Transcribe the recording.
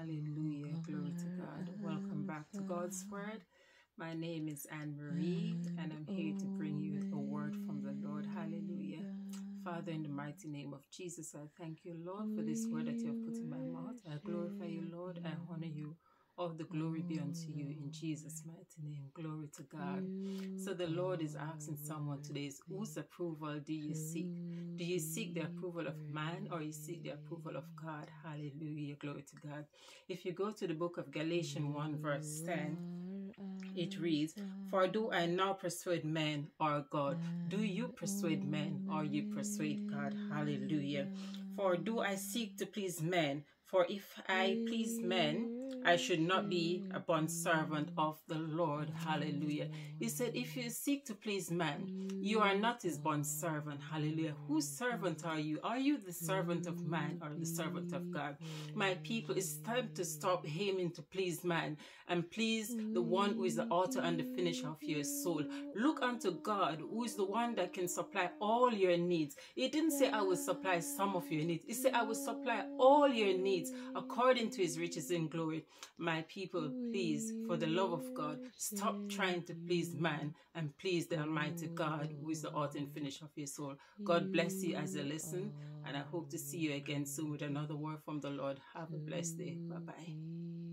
Hallelujah. Glory to God. Welcome back to God's Word. My name is Ann Marie, and I'm here to bring you a word from the Lord. Hallelujah. Father, in the mighty name of Jesus, I thank you, Lord, for this word that you have put in my mouth. I glorify you, Lord. I honor you. All the glory be unto you in Jesus' mighty name. Glory to God. So the Lord is asking someone today whose approval do you seek? You seek the approval of man or you seek the approval of God? Hallelujah. Glory to God. If you go to the book of Galatians 1 verse 10, it reads, For do I now persuade men or God? Do you persuade men or you persuade God? Hallelujah. For do I seek to please men? For if I please men, I should not be a bond servant of the Lord. Hallelujah. He said, If you seek to please man, you are not his bond servant. Hallelujah. Whose servant are you? Are you the servant of man or the servant of God? My people, it's time to stop aiming to please man and please the one who is the author and the finisher of your soul. Look unto God, who is the one that can supply all your needs. He didn't say, I will supply some of your needs. He said, I will supply all your needs according to his riches in glory. My people, please, for the love of God, stop trying to please man and please the Almighty God, who is the author and finisher of your soul. God bless you as you listen, and I hope to see you again soon with another word from the Lord. Have a blessed day. Bye bye.